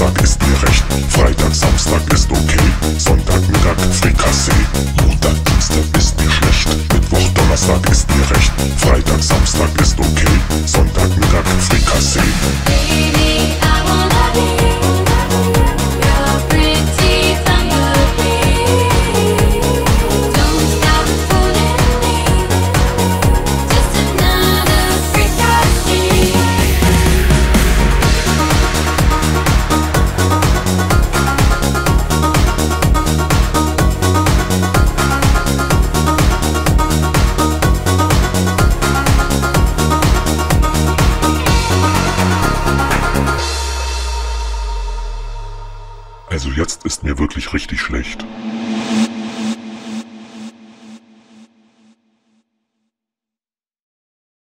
Samstag ist mir recht, Freitag, Samstag ist okay, Sonntag, Mittag, Frikassee, Montag, Dienstag ist mir schlecht, Mittwoch, Donnerstag ist mir recht, Freitag, Samstag ist okay, Sonntag, Mittag, Frikassee. Also jetzt ist mir wirklich richtig schlecht.